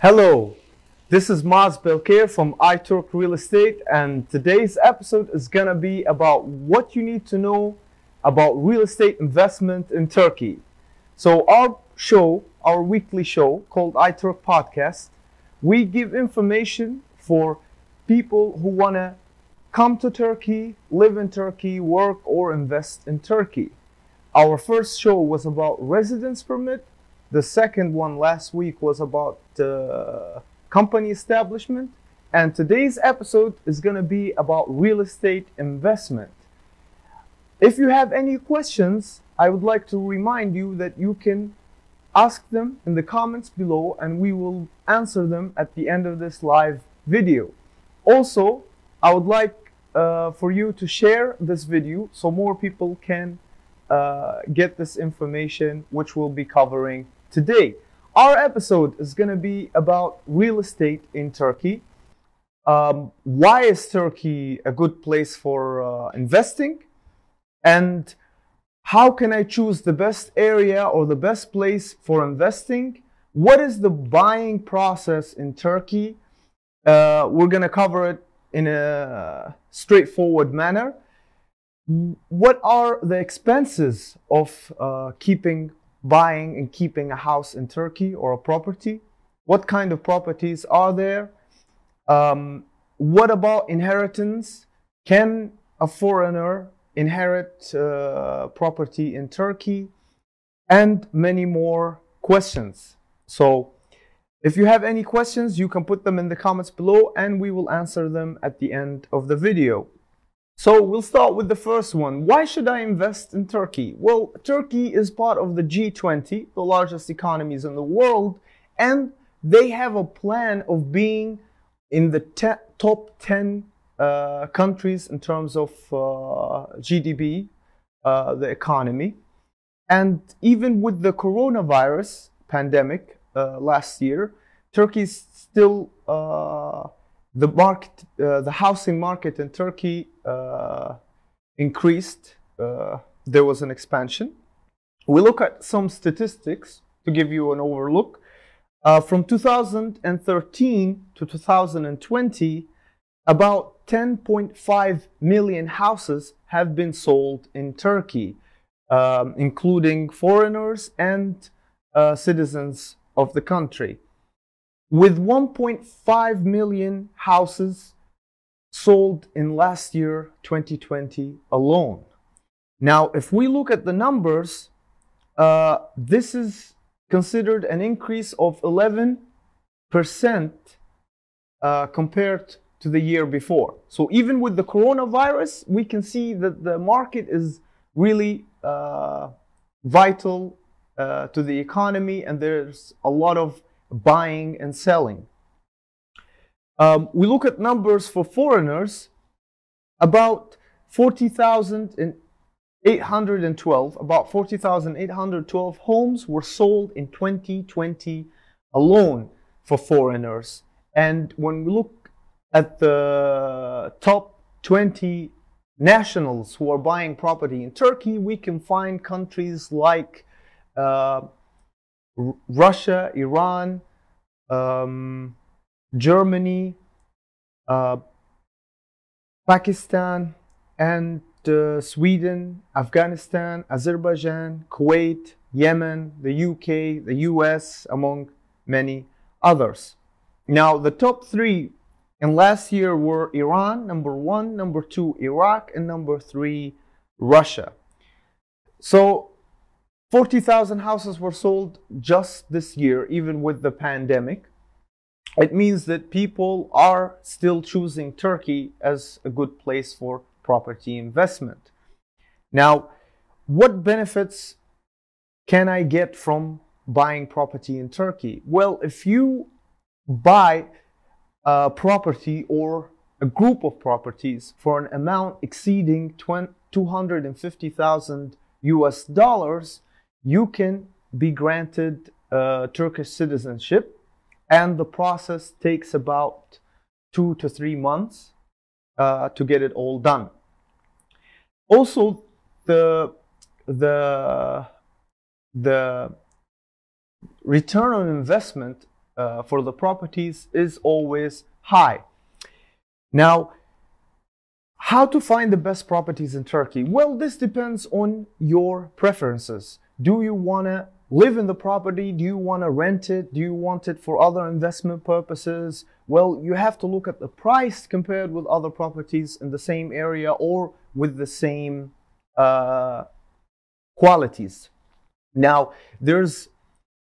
Hello, this is Maaz Belkheir from Eyeturk Real Estate, and today's episode is gonna be about what you need to know about real estate investment in Turkey. So, our show, our weekly show called Eyeturk Podcast, we give information for people who wanna come to Turkey, live in Turkey, work or invest in Turkey. Our first show was about residence permit. The second one last week was about uh, company establishment. And today's episode is going to be about real estate investment. If you have any questions, I would like to remind you that you can ask them in the comments below and we will answer them at the end of this live video. Also, I would like uh, for you to share this video so more people can uh, get this information which we'll be covering today. Our episode is going to be about real estate in Turkey. Um, why is Turkey a good place for uh, investing? And how can I choose the best area or the best place for investing? What is the buying process in Turkey? Uh, we're going to cover it in a straightforward manner. What are the expenses of uh, keeping, buying, and keeping a house in Turkey or a property? What kind of properties are there? Um, what about inheritance? Can a foreigner inherit uh, property in Turkey? And many more questions. So, if you have any questions, you can put them in the comments below and we will answer them at the end of the video. So we'll start with the first one. Why should I invest in Turkey? Well, Turkey is part of the G20, the largest economies in the world, and they have a plan of being in the top 10 uh, countries in terms of uh, GDP, uh, the economy. And even with the coronavirus pandemic, uh, last year, Turkey is still uh, the market, uh, the housing market in Turkey increased. there was an expansion. We look at some statistics to give you an overlook. Uh, from 2013 to 2020, about 10.5 million houses have been sold in Turkey, um, including foreigners and uh, citizens of the country. With 1.5 million houses sold in last year, 2020 alone. Now, if we look at the numbers, uh, this is considered an increase of 11% uh, compared to the year before. So even with the coronavirus, we can see that the market is really uh, vital uh, to the economy and there's a lot of buying and selling. Um, we look at numbers for foreigners, about 40,812, about 40,812 homes were sold in 2020 alone for foreigners. And when we look at the top 20 nationals who are buying property in Turkey, we can find countries like uh, Russia, Iran, um, Germany, uh, Pakistan, and uh, Sweden, Afghanistan, Azerbaijan, Kuwait, Yemen, the UK, the US, among many others. Now, the top three in last year were Iran, number one, number two, Iraq, and number three, Russia. So 40,000 houses were sold just this year, even with the pandemic. It means that people are still choosing Turkey as a good place for property investment. Now, what benefits can I get from buying property in Turkey? Well, if you buy a property or a group of properties for an amount exceeding 250,000 US dollars, you can be granted uh, Turkish citizenship, and the process takes about two to three months uh, to get it all done. Also, the the the return on investment uh, for the properties is always high. Now, how to find the best properties in Turkey? Well, this depends on your preferences. Do you want to live in the property? Do you want to rent it? Do you want it for other investment purposes? Well, you have to look at the price compared with other properties in the same area or with the same uh, qualities. Now, there's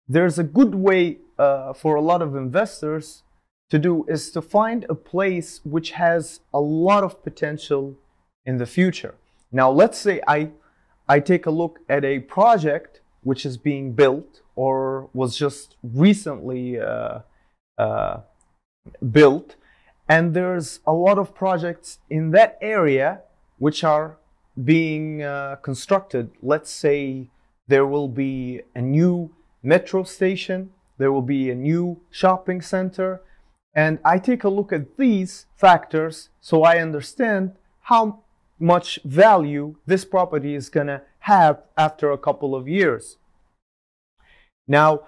there's a good way uh, for a lot of investors to do is to find a place which has a lot of potential in the future. Now, let's say I I take a look at a project which is being built or was just recently uh, uh, built. And there's a lot of projects in that area which are being uh, constructed. Let's say there will be a new metro station, there will be a new shopping center. And I take a look at these factors so I understand how much value this property is going to have after a couple of years. Now,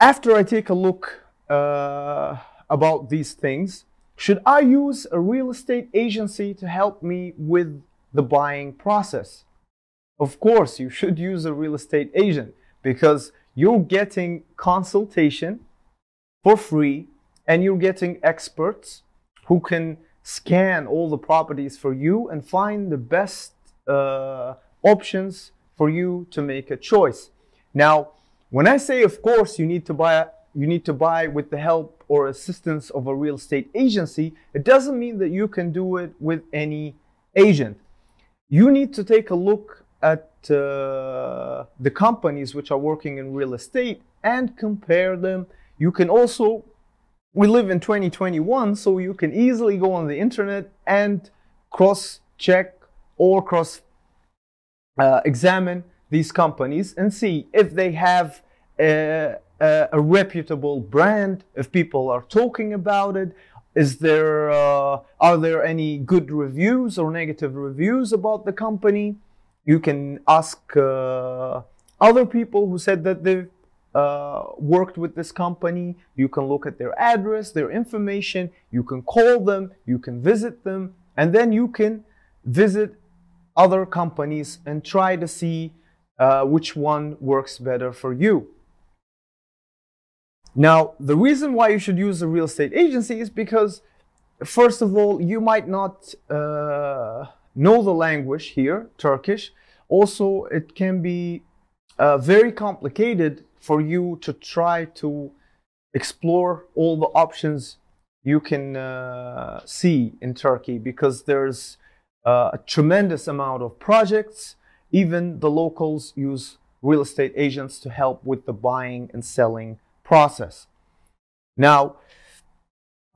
after I take a look uh, about these things, should I use a real estate agency to help me with the buying process? Of course, you should use a real estate agent because you're getting consultation for free and you're getting experts who can scan all the properties for you and find the best uh, options for you to make a choice. Now, when I say, of course, you need to buy, you need to buy with the help or assistance of a real estate agency, it doesn't mean that you can do it with any agent. You need to take a look at uh, the companies which are working in real estate and compare them. You can also we live in 2021, so you can easily go on the internet and cross check or cross uh, examine these companies and see if they have a, a, a, reputable brand, if people are talking about it. Is there uh, are there any good reviews or negative reviews about the company? You can ask uh, other people who said that they've uh, worked with this company. You can look at their address, their information. You can call them, you can visit them, and then you can visit other companies and try to see uh, which one works better for you. Now, the reason why you should use a real estate agency is because, first of all, you might not uh, know the language here, Turkish. Also, it can be uh, very complicated for you to try to explore all the options you can uh, see in Turkey because there's uh, a tremendous amount of projects. Even the locals use real estate agents to help with the buying and selling process. Now,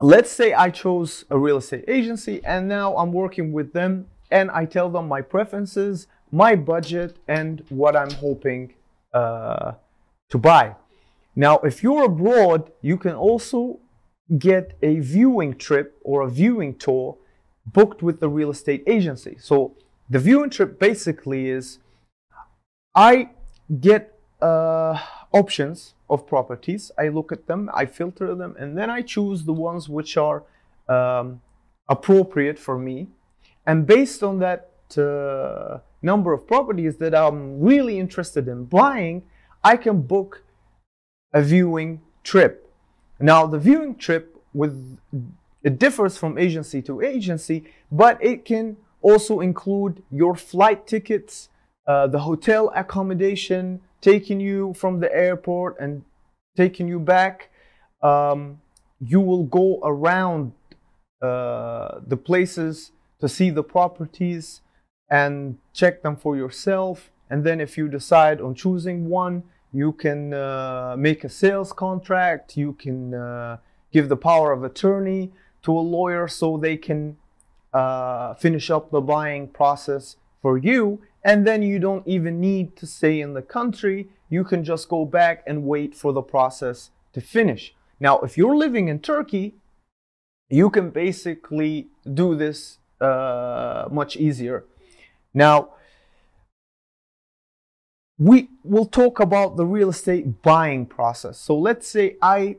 let's say I chose a real estate agency and now I'm working with them and I tell them my preferences, my budget, and what I'm hoping uh, to buy. Now, if you're abroad, you can also get a viewing trip or a viewing tour booked with the real estate agency. So the viewing trip basically is I get uh, options of properties. I look at them, I filter them, and then I choose the ones which are um, appropriate for me. And based on that uh, number of properties that I'm really interested in buying, I can book a viewing trip. Now, the viewing trip with it differs from agency to agency, but it can also include your flight tickets, uh, the hotel accommodation, taking you from the airport and taking you back. Um, you will go around uh, the places to see the properties and check them for yourself. And then if you decide on choosing one, you can uh, make a sales contract, you can uh, give the power of attorney to a lawyer so they can uh, finish up the buying process for you. And then you don't even need to stay in the country. You can just go back and wait for the process to finish. Now, if you're living in Turkey, you can basically do this uh, much easier. Now, we will talk about the real estate buying process. So let's say I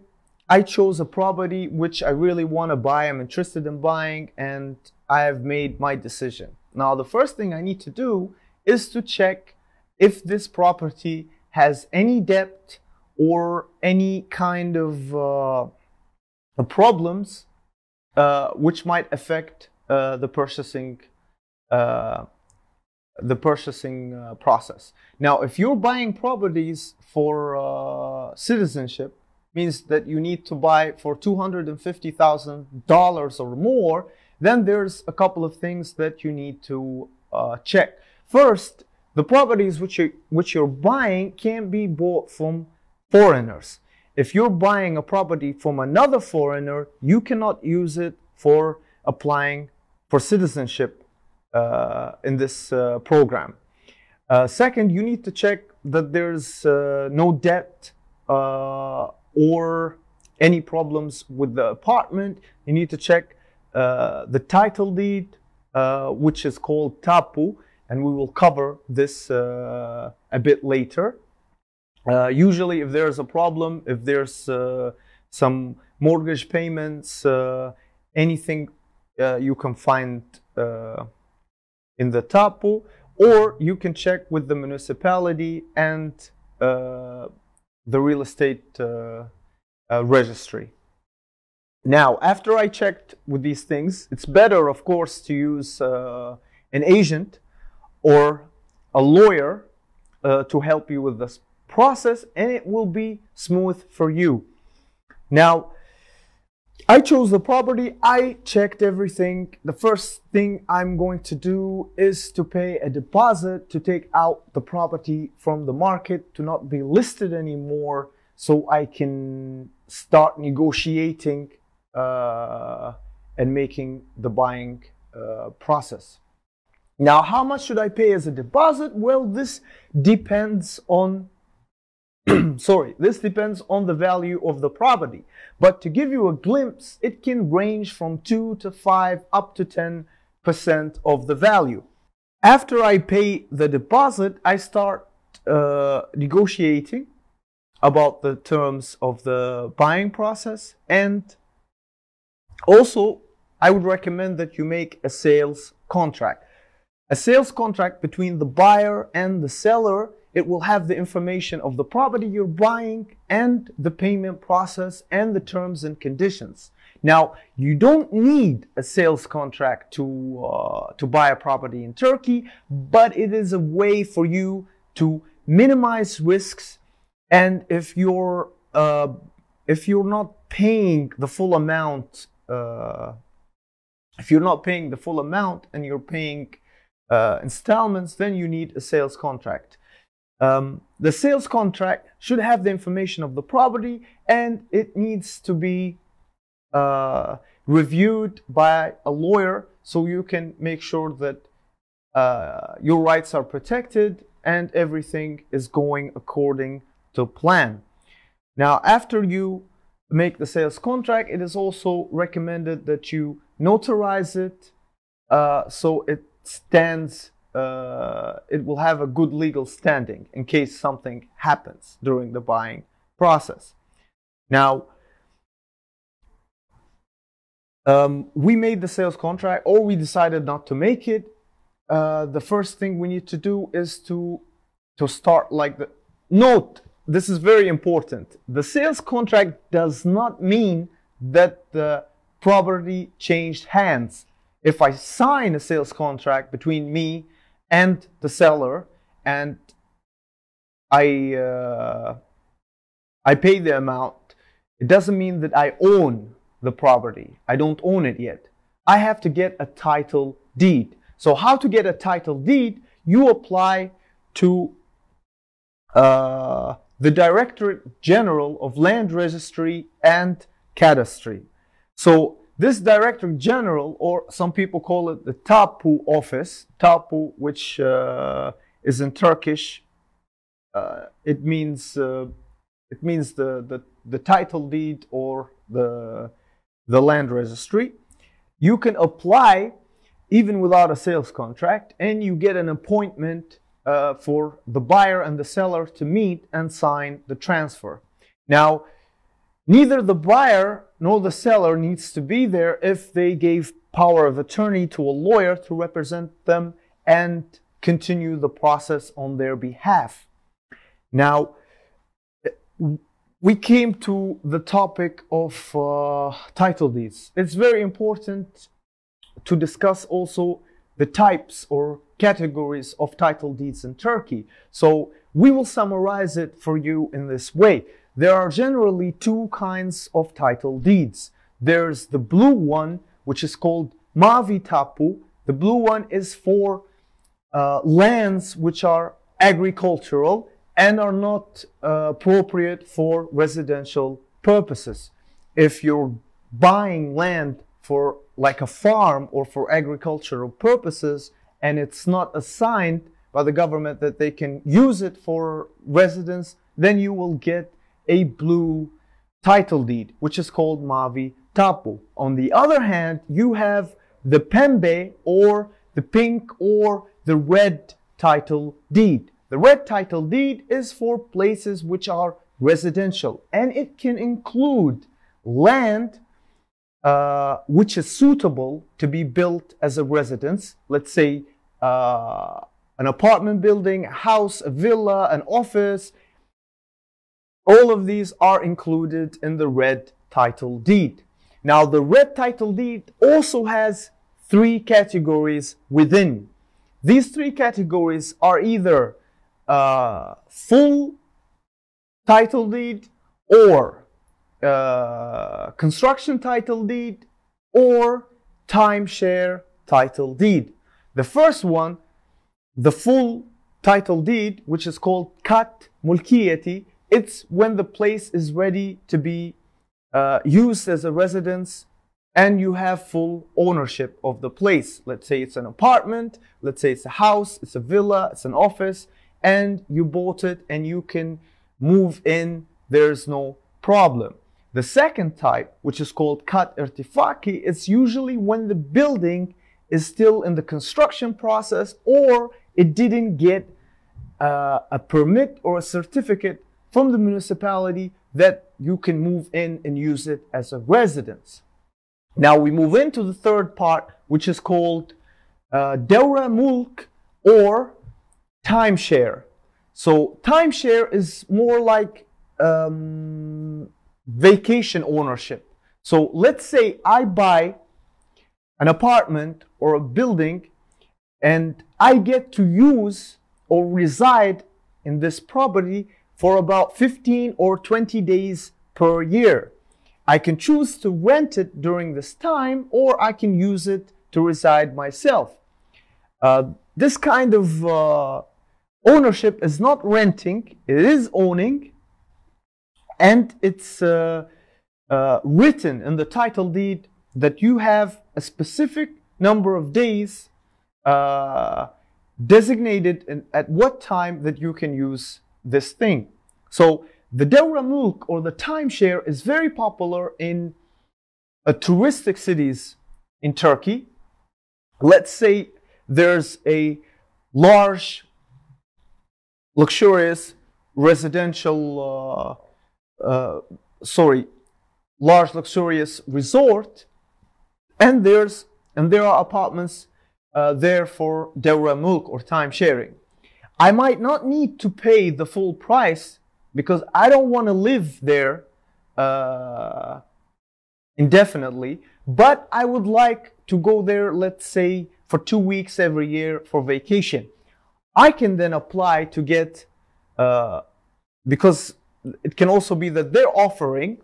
I chose a property which I really want to buy, I'm interested in buying, and I have made my decision. Now, the first thing I need to do is to check if this property has any debt or any kind of uh, problems uh, which might affect uh, the purchasing uh, the purchasing uh, process. Now, if you're buying properties for uh, citizenship, means that you need to buy for $250,000 or more, then there's a couple of things that you need to uh, check. First, the properties which, you, which you're buying can be bought from foreigners. If you're buying a property from another foreigner, you cannot use it for applying for citizenship in this uh, program. Uh, second, you need to check that there's uh, no debt uh, or any problems with the apartment. You need to check uh, the title deed, which is called tapu, and we will cover this a bit later. usually, if there's a problem, if there's some mortgage payments, anything you can find in the tapu, or you can check with the municipality and uh, the real estate uh, uh, registry. Now, after I checked with these things, it's better, of course, to use uh, an agent or a lawyer uh, to help you with this process, and it will be smooth for you. Now, I chose the property, I checked everything. The first thing I'm going to do is to pay a deposit to take out the property from the market to not be listed anymore so I can start negotiating uh, and making the buying uh, process. Now, how much should I pay as a deposit? Well, this depends on sorry, this depends on the value of the property. But to give you a glimpse, it can range from 2 to 5 up to 10% of the value. After I pay the deposit, I start uh, negotiating about the terms of the buying process and also I would recommend that you make a sales contract. A sales contract between the buyer and the seller it will have the information of the property you're buying and the payment process and the terms and conditions. Now, you don't need a sales contract to, uh, to buy a property in Turkey, but it is a way for you to minimize risks. And if you're, uh, if you're not paying the full amount, uh, if you're not paying the full amount and you're paying uh, installments, then you need a sales contract. Um, the sales contract should have the information of the property and it needs to be uh, reviewed by a lawyer so you can make sure that uh, your rights are protected and everything is going according to plan. Now, after you make the sales contract, it is also recommended that you notarize it uh, so it stands uh, it will have a good legal standing in case something happens during the buying process. Now, um, we made the sales contract or we decided not to make it. Uh, the first thing we need to do is to to start like the note. This is very important. The sales contract does not mean that the property changed hands. If I sign a sales contract between me and the seller and I uh, I pay the amount, it doesn't mean that I own the property. I don't own it yet. I have to get a title deed. So how to get a title deed? You apply to uh, the Directorate General of Land Registry and Cadastry. So this Director General, or some people call it the Tapu office, Tapu, which uh, is in Turkish, uh, it means uh, it means the, the the title deed or the the land registry. You can apply even without a sales contract, and you get an appointment uh, for the buyer and the seller to meet and sign the transfer. Now, neither the buyer nor the seller needs to be there if they gave power of attorney to a lawyer to represent them and continue the process on their behalf. Now, we came to the topic of uh, title deeds. It's very important to discuss also the types or categories of title deeds in Turkey. So we will summarize it for you in this way. There are generally two kinds of title deeds. There's the blue one, which is called Mavi Tapu. The blue one is for uh, lands which are agricultural and are not uh, appropriate for residential purposes. If you're buying land for like a farm or for agricultural purposes and it's not assigned by the government that they can use it for residence, then you will get a blue title deed, which is called Mavi Tapu. On the other hand, you have the Pembe or the pink or the red title deed. The red title deed is for places which are residential and it can include land uh, which is suitable to be built as a residence. Let's say uh, an apartment building, a house, a villa, an office. All of these are included in the red title deed. Now, the red title deed also has three categories within. These three categories are either uh, full title deed or uh, construction title deed or timeshare title deed. The first one, the full title deed, which is called kat mulkiyati, it's when the place is ready to be uh, used as a residence and you have full ownership of the place. Let's say it's an apartment, let's say it's a house, it's a villa, it's an office, and you bought it and you can move in, there's no problem. The second type, which is called kat irtifaki, it's usually when the building is still in the construction process or it didn't get uh, a permit or a certificate from the municipality that you can move in and use it as a residence. Now we move into the third part, which is called uh, Mulk or timeshare. So timeshare is more like um, vacation ownership. So let's say I buy an apartment or a building and I get to use or reside in this property for about 15 or 20 days per year. I can choose to rent it during this time or I can use it to reside myself. Uh, this kind of uh, ownership is not renting, it is owning, and it's uh, uh, written in the title deed that you have a specific number of days uh, designated in, at what time that you can use this thing. So the Devre Mulk or the timeshare is very popular in uh, touristic cities in Turkey. Let's say there's a large luxurious residential, uh, uh, sorry, large luxurious resort, and there's and there are apartments uh, there for Devre Mulk or time sharing. I might not need to pay the full price because I don't want to live there uh, indefinitely, but I would like to go there, let's say, for two weeks every year for vacation. I can then apply to get, uh, because it can also be that they're offering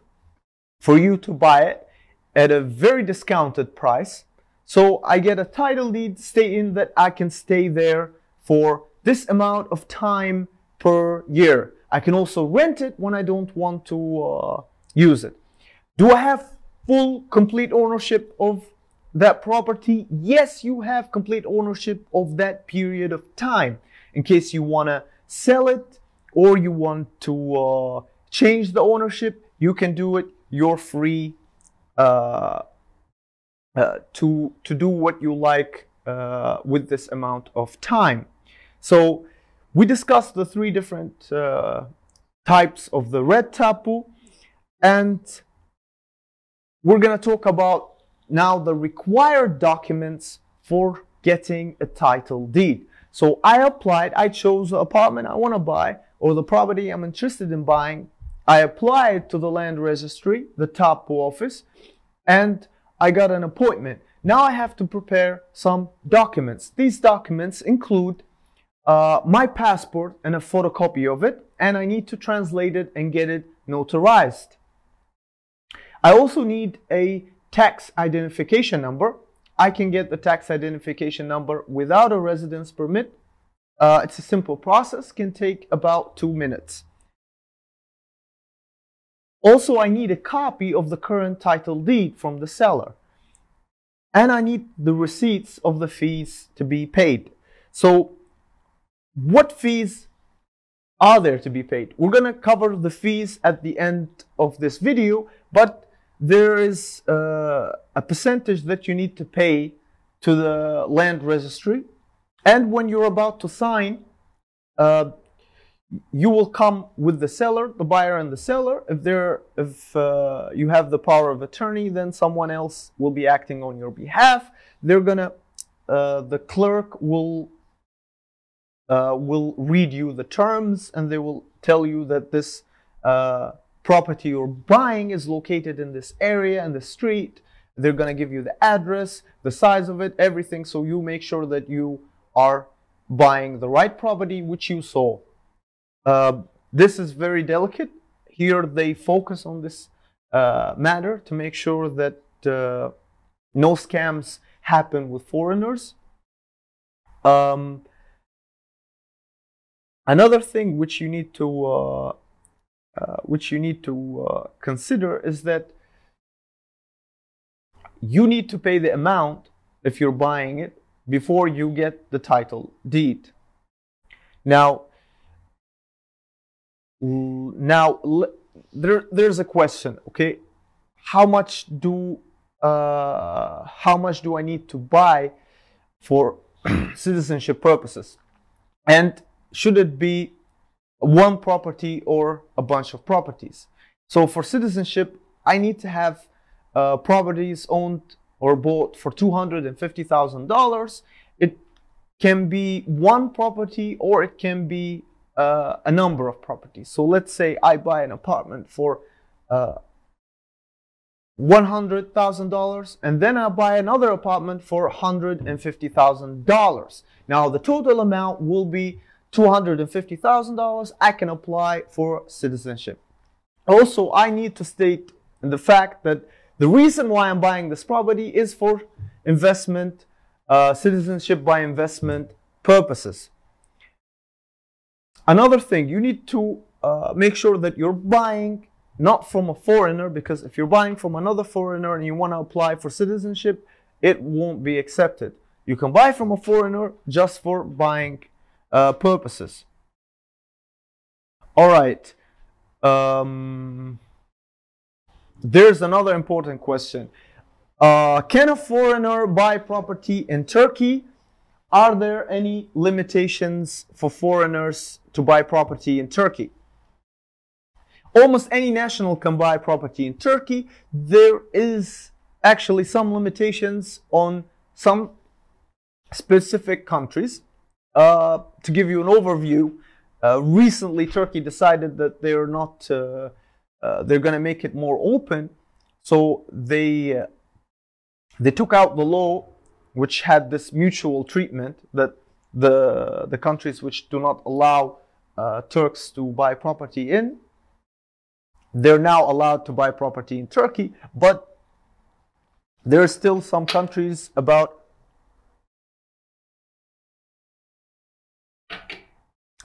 for you to buy it at a very discounted price. So I get a title deed stating that I can stay there for this amount of time per year. I can also rent it when I don't want to uh, use it. Do I have full, complete ownership of that property, yes, you have complete ownership of that period of time. In case you want to sell it or you want to uh, change the ownership, you can do it. You're free uh, uh, to to do what you like uh, with this amount of time. So we discussed the three different uh, types of the red tapu and we're going to talk about now the required documents for getting a title deed. So I applied, I chose the apartment I want to buy or the property I'm interested in buying. I applied to the land registry, the tapu office, and I got an appointment. Now I have to prepare some documents. These documents include uh, my passport and a photocopy of it, and I need to translate it and get it notarized. I also need a tax identification number. I can get the tax identification number without a residence permit. Uh, it's a simple process, can take about two minutes. Also, I need a copy of the current title deed from the seller. And I need the receipts of the fees to be paid. So, what fees are there to be paid? We're going to cover the fees at the end of this video, but there is uh, a percentage that you need to pay to the land registry. And when you're about to sign, uh, you will come with the seller, the buyer and the seller. If there, if uh, you have the power of attorney, then someone else will be acting on your behalf. They're gonna, uh, the clerk will uh, will read you the terms, and they will tell you that this uh, property you're buying is located in this area and the street. They're gonna give you the address, the size of it, everything, so you make sure that you are buying the right property which you saw. Uh, this is very delicate. Here they focus on this uh, matter to make sure that uh, no scams happen with foreigners. Um, another thing which you need to uh, uh, which you need to uh, consider is that you need to pay the amount if you're buying it before you get the title deed. Now, now there, there's a question okay how much do uh, how much do i need to buy for citizenship purposes and should it be one property or a bunch of properties so for citizenship i need to have uh, properties owned or bought for $250000 it can be one property or it can be uh, a number of properties. So let's say I buy an apartment for uh, $100,000 and then I buy another apartment for $150,000. Now the total amount will be $250,000. I can apply for citizenship. Also, I need to state the fact that the reason why I'm buying this property is for investment, uh, citizenship by investment purposes. Another thing, you need to uh, make sure that you're buying not from a foreigner because if you're buying from another foreigner and you want to apply for citizenship, it won't be accepted. You can buy from a foreigner just for buying uh, purposes. All right. Um, there's another important question. Uh, can a foreigner buy property in Turkey? Are there any limitations for foreigners to buy property in Turkey? Almost any national can buy property in Turkey. There is actually some limitations on some specific countries. Uh, to give you an overview, uh, recently Turkey decided that they're not, uh, uh they're going to make it more open. So they, uh, they took out the law which had this mutual treatment that the, the countries which do not allow Turks to buy property in, they're now allowed to buy property in Turkey, but there are still some countries about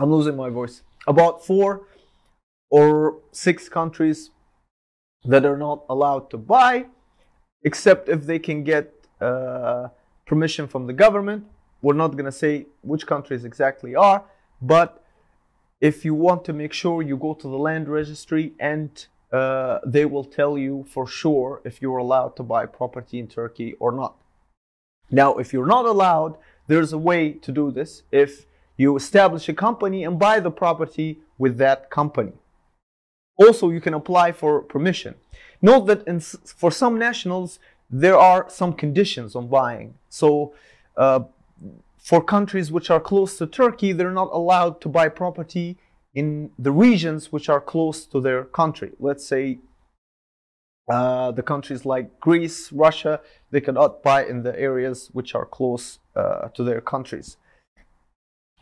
I'm losing my voice. About four or six countries that are not allowed to buy, except if they can get uh, permission from the government. We're not going to say which countries exactly are, but if you want to make sure you go to the land registry and uh, they will tell you for sure if you're allowed to buy property in Turkey or not. Now, if you're not allowed, there's a way to do this. If you establish a company and buy the property with that company. Also, you can apply for permission. Note that in, for some nationals, there are some conditions on buying. So, uh, for countries which are close to Turkey, they're not allowed to buy property in the regions which are close to their country. Let's say uh, the countries like Greece, Russia, they cannot buy in the areas which are close uh, to their countries.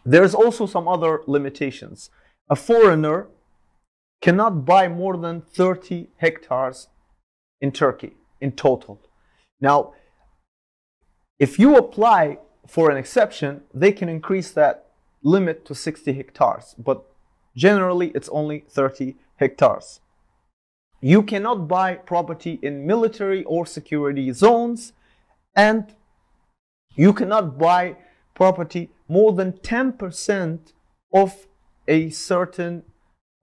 There's also some other limitations. A foreigner cannot buy more than 30 hectares in Turkey in total. Now, if you apply for an exception, they can increase that limit to 60 hectares, but generally it's only 30 hectares. You cannot buy property in military or security zones, and you cannot buy property more than 10% of a certain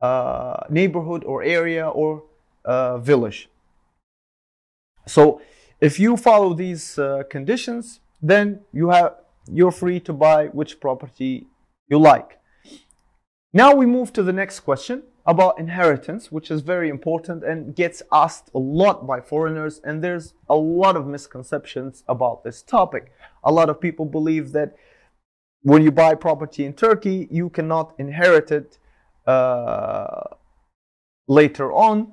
uh, neighborhood or area or uh, village. So if you follow these uh, conditions, then you have you're free to buy which property you like. Now we move to the next question about inheritance, which is very important and gets asked a lot by foreigners. And there's a lot of misconceptions about this topic. A lot of people believe that when you buy property in Turkey, you cannot inherit it uh, later on.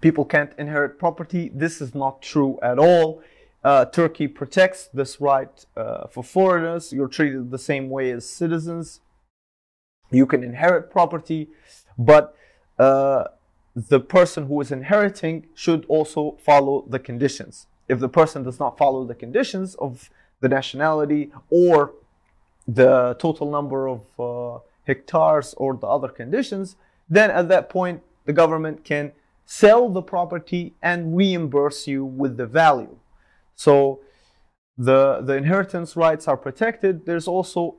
People can't inherit property. This is not true at all. Uh, Turkey protects this right uh, for foreigners. You're treated the same way as citizens. You can inherit property, but uh, the person who is inheriting should also follow the conditions. If the person does not follow the conditions of the nationality or the total number of uh, hectares or the other conditions, then at that point the government can sell the property and reimburse you with the value. So the, the inheritance rights are protected. There's also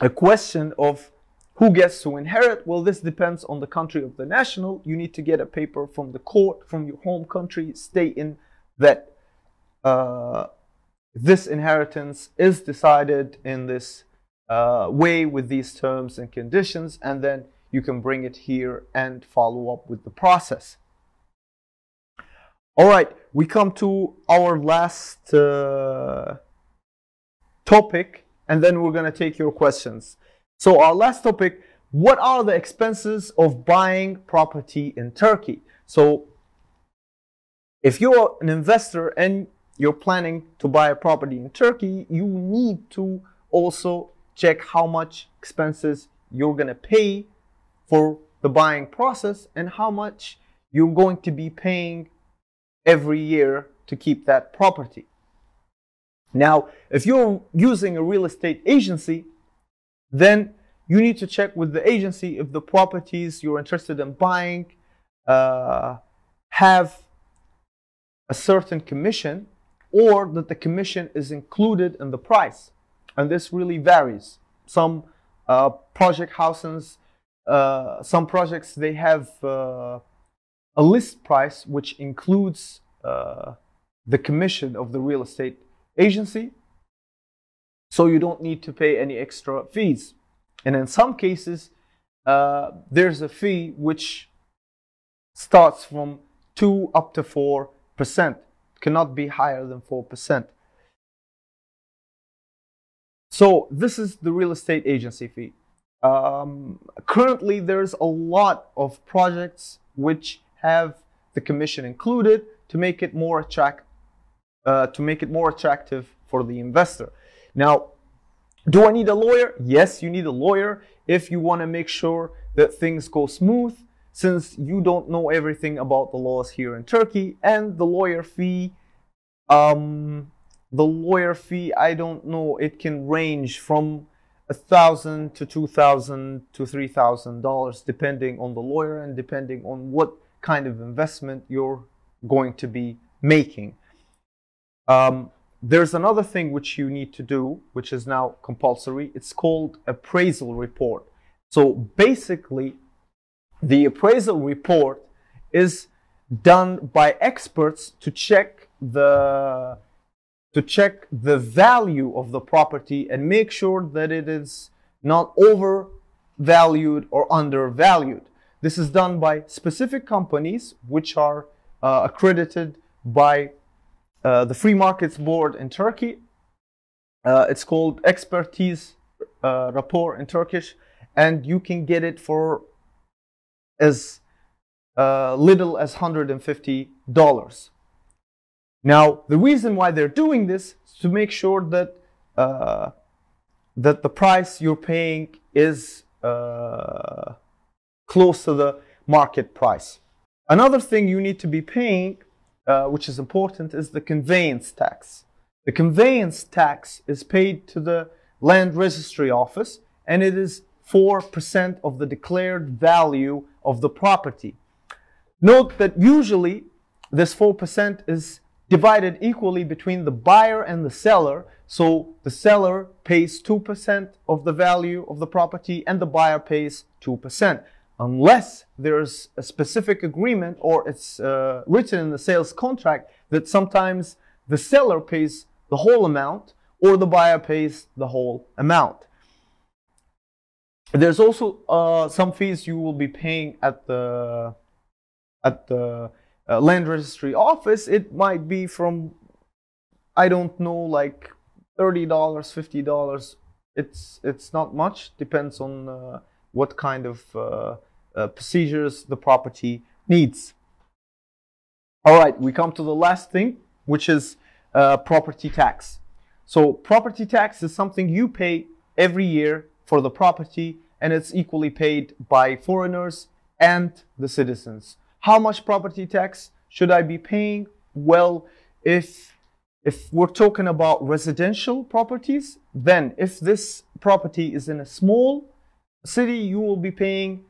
a question of who gets to inherit. Well, this depends on the country of the national. You need to get a paper from the court, from your home country, stating that uh, this inheritance is decided in this uh, way with these terms and conditions, and then you can bring it here and follow up with the process. All right, we come to our last uh, topic, and then we're going to take your questions. So, our last topic what are the expenses of buying property in Turkey? So, if you're an investor and you're planning to buy a property in Turkey, you need to also check how much expenses you're going to pay for the buying process and how much you're going to be paying every year to keep that property. Now, if you're using a real estate agency, then you need to check with the agency if the properties you're interested in buying uh, have a certain commission or that the commission is included in the price. And this really varies. Some uh, project houses, uh, some projects, they have uh, a list price which includes uh, the commission of the real estate agency. So you don't need to pay any extra fees. And in some cases, uh, there's a fee which starts from 2 up to 4%. cannot be higher than 4%. So this is the real estate agency fee. Um, currently, there's a lot of projects which have the commission included to make it more attract, uh, to make it more attractive for the investor. Now, do I need a lawyer? Yes, you need a lawyer if you want to make sure that things go smooth, since you don't know everything about the laws here in Turkey, and the lawyer fee. Um, the lawyer fee, I don't know, it can range from a thousand to two thousand to three thousand dollars, depending on the lawyer and depending on what kind of investment you're going to be making. Um, there's another thing which you need to do, which is now compulsory. It's called appraisal report. So basically, the appraisal report is done by experts to check the to check the value of the property and make sure that it is not overvalued or undervalued. This is done by specific companies which are uh, accredited by uh, the Free Markets Board in Turkey. Uh, it's called Expertise uh, Rapport in Turkish, and you can get it for as uh, little as $150. Now, the reason why they're doing this is to make sure that uh, that the price you're paying is close to the market price. Another thing you need to be paying, uh, which is important, is the conveyance tax. The conveyance tax is paid to the land registry office and it is 4% of the declared value of the property. Note that usually this 4% is divided equally between the buyer and the seller. So the seller pays 2% of the value of the property and the buyer pays 2%. Unless there's a specific agreement or it's uh, written in the sales contract that sometimes the seller pays the whole amount or the buyer pays the whole amount. There's also uh, some fees you will be paying at the at the uh, land registry office. It might be from I don't know like thirty dollars, fifty dollars. It's it's not much. Depends on uh, what kind of uh, uh, procedures the property needs. All right, we come to the last thing, which is uh, property tax. So property tax is something you pay every year for the property and it's equally paid by foreigners and the citizens. How much property tax should I be paying? Well, if if we're talking about residential properties, then if this property is in a small city, you will be paying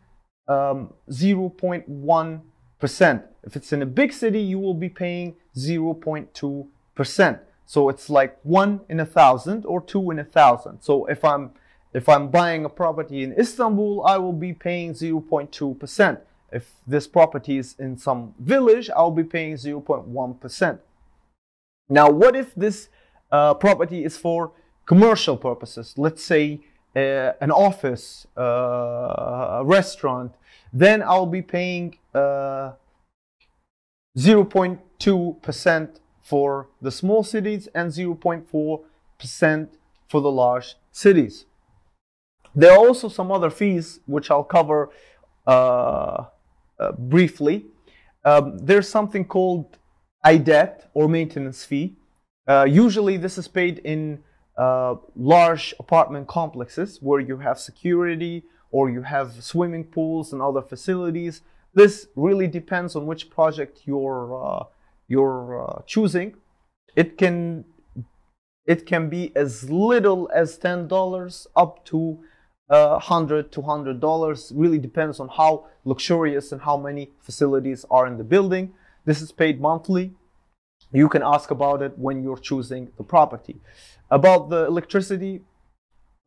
um, 0.1%. If it's in a big city, you will be paying 0.2%. So it's like one in a thousand or two in a thousand. So if I'm if I'm buying a property in Istanbul, I will be paying 0.2%. If this property is in some village, I'll be paying 0.1%. Now, what if this uh, property is for commercial purposes? Let's say an office, uh, a restaurant. Then I'll be paying 0.2% uh, for the small cities and 0.4% for the large cities. There are also some other fees which I'll cover uh, uh, briefly. Um, there's something called aidat or maintenance fee. Uh, usually this is paid in uh, large apartment complexes where you have security or you have swimming pools and other facilities. This really depends on which project you're uh, you're uh, choosing, it can it can be as little as ten dollars up to uh, hundred to hundred dollars. Really depends on how luxurious and how many facilities are in the building. This is paid monthly. You can ask about it when you're choosing the property. About the electricity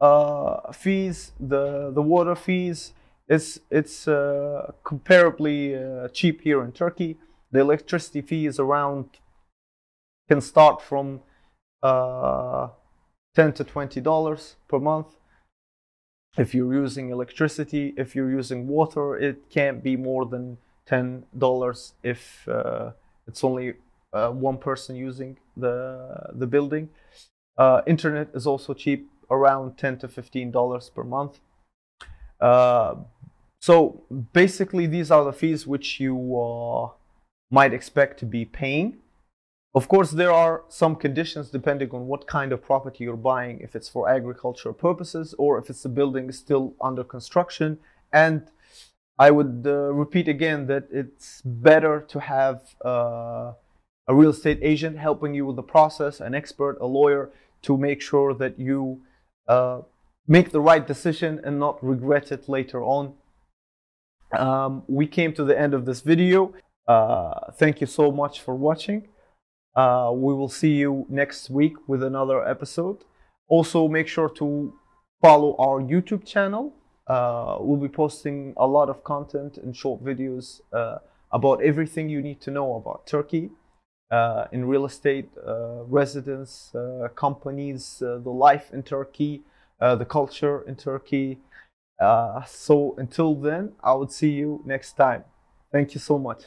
uh, fees, the the water fees, it's it's uh, comparably uh, cheap here in Turkey. The electricity fee is around, can start from uh, 10 to $20 per month. If you're using electricity, if you're using water, it can't be more than $10 if uh, it's only one person using the, the building. Uh, internet is also cheap, around 10 to $15 per month. Uh, so basically, these are the fees which you uh, might expect to be paying. Of course, there are some conditions depending on what kind of property you're buying, if it's for agricultural purposes or if it's a building still under construction. And I would uh, repeat again that it's better to have uh, a real estate agent helping you with the process, an expert, a lawyer, to make sure that you uh, make the right decision and not regret it later on. Um, we came to the end of this video. Uh, thank you so much for watching. Uh, we will see you next week with another episode. Also, make sure to follow our YouTube channel. Uh, we'll be posting a lot of content and short videos uh, about everything you need to know about Turkey. Uh, in real estate, uh, residence, uh, companies, uh, the life in Turkey, uh, the culture in Turkey. Uh, so until then, I would see you next time. Thank you so much.